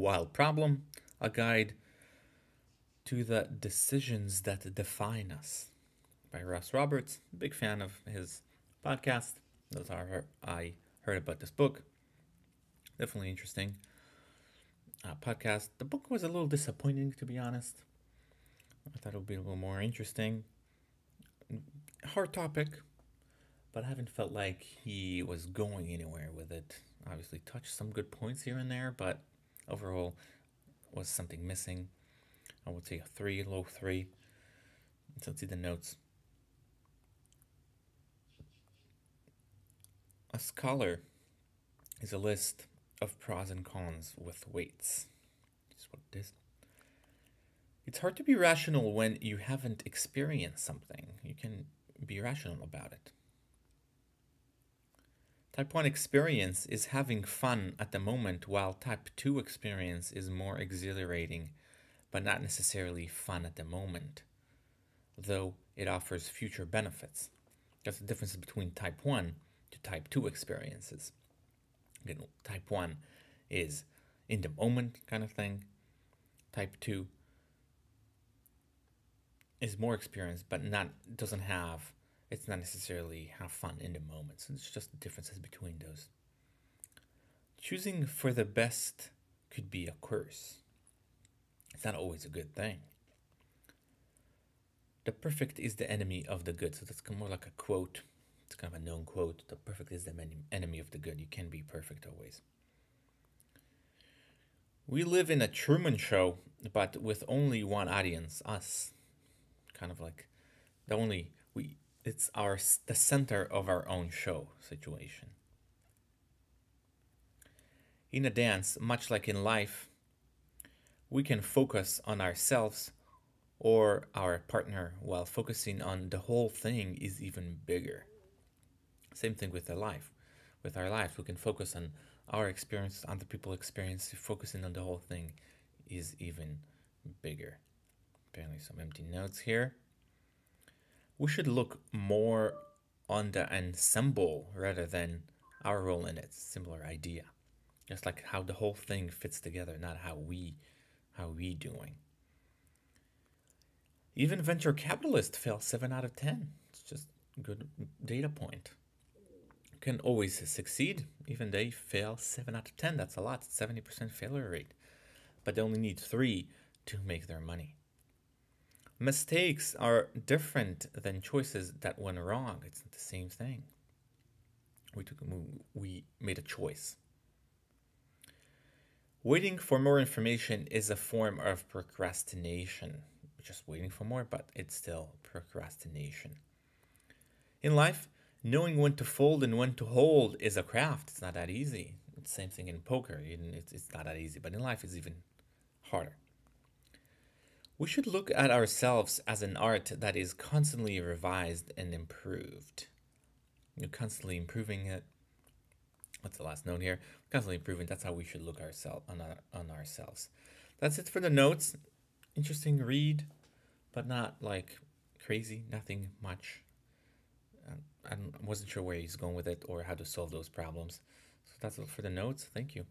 Wild Problem, a guide to the decisions that define us by Russ Roberts. Big fan of his podcast. Those are I heard about this book. Definitely interesting uh, podcast. The book was a little disappointing, to be honest. I thought it would be a little more interesting. Hard topic, but I haven't felt like he was going anywhere with it. Obviously, touched some good points here and there, but overall, was something missing. I would say a three, low three. Let's see the notes. A scholar is a list of pros and cons with weights. That's what it is. It's hard to be rational when you haven't experienced something. You can be rational about it. Type 1 experience is having fun at the moment, while type 2 experience is more exhilarating, but not necessarily fun at the moment, though it offers future benefits. That's the difference between type 1 to type 2 experiences. Type 1 is in the moment kind of thing. Type 2 is more experienced, but not doesn't have it's not necessarily have fun in the moment. So it's just the differences between those. Choosing for the best could be a curse. It's not always a good thing. The perfect is the enemy of the good. So that's more like a quote. It's kind of a known quote. The perfect is the enemy of the good. You can be perfect always. We live in a Truman Show, but with only one audience, us. Kind of like the only it's our the center of our own show situation. In a dance, much like in life, we can focus on ourselves or our partner while focusing on the whole thing is even bigger. Same thing with our life. With our life, we can focus on our experience, other people's experience, focusing on the whole thing is even bigger. Apparently some empty notes here we should look more on the ensemble rather than our role in it. Similar idea. Just like how the whole thing fits together, not how we how we doing. Even venture capitalists fail seven out of ten. It's just good data point. Can always succeed. Even they fail seven out of ten. That's a lot. Seventy percent failure rate. But they only need three to make their money. Mistakes are different than choices that went wrong. It's not the same thing. We took we made a choice. Waiting for more information is a form of procrastination. Just waiting for more, but it's still procrastination. In life, knowing when to fold and when to hold is a craft. It's not that easy. It's same thing in poker. It's not that easy, but in life, it's even harder. We should look at ourselves as an art that is constantly revised and improved. You're constantly improving it. What's the last note here? Constantly improving. That's how we should look ourselves on our, on ourselves. That's it for the notes. Interesting read, but not like crazy. Nothing much. Um, I wasn't sure where he's going with it or how to solve those problems. So that's it for the notes. Thank you.